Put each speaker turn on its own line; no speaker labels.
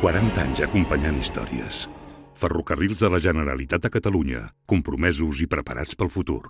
40 anys acompanyant històries. Ferrocarrils de la Generalitat de Catalunya, compromesos i preparats pel futur.